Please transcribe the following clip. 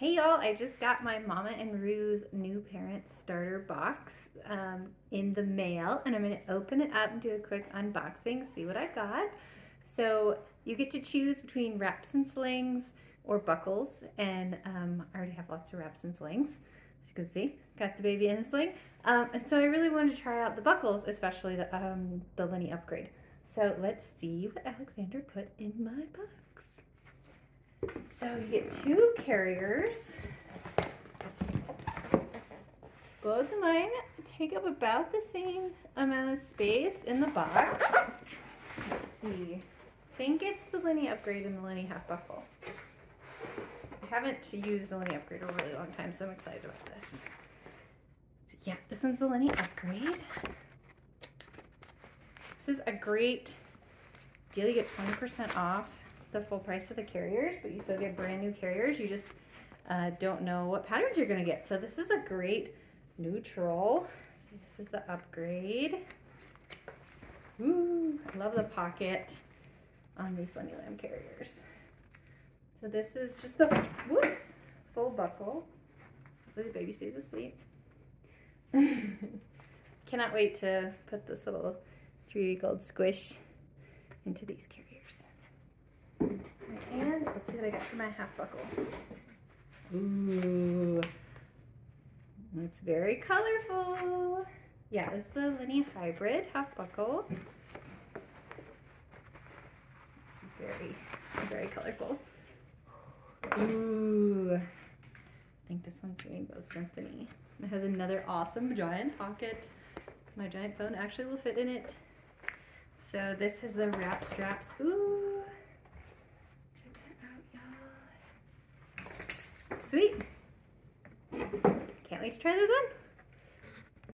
Hey y'all, I just got my Mama and Roo's new parent starter box um, in the mail and I'm going to open it up and do a quick unboxing, see what I got. So you get to choose between wraps and slings or buckles and um, I already have lots of wraps and slings as you can see. Got the baby in a sling. Um, and so I really wanted to try out the buckles, especially the, um, the Lenny upgrade. So let's see what Alexander put in my box. So you get two carriers. Both of mine take up about the same amount of space in the box. Let's see. I think it's the Lenny upgrade and the Lenny half buckle. I haven't used the Lenny upgrade in a really long time, so I'm excited about this. So yeah, this one's the Lenny upgrade. This is a great deal. You get 20% off the full price of the carriers, but you still get brand new carriers. You just uh, don't know what patterns you're gonna get. So this is a great neutral. So this is the upgrade. Ooh, love the pocket on these Lenny Lamb carriers. So this is just the, whoops, full buckle. Hopefully the baby stays asleep. Cannot wait to put this little three-week-old squish into these carriers. What I got for my half buckle. Ooh, it's very colorful. Yeah, it's the Lenny Hybrid half buckle. It's very, very colorful. Ooh, I think this one's Rainbow Symphony. It has another awesome giant pocket. My giant phone actually will fit in it. So this is the wrap straps. Ooh, Sweet. Can't wait to try this on.